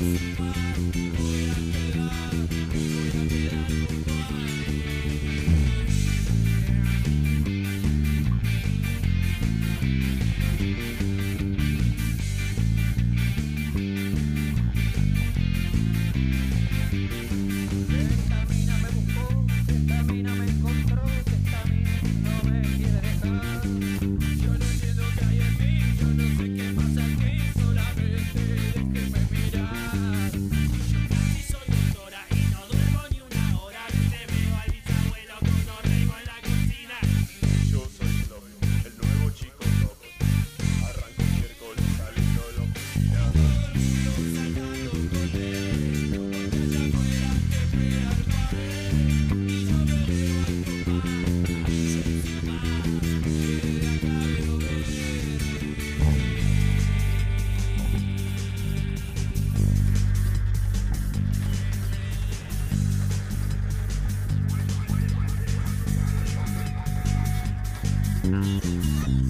Thank Mm-hmm.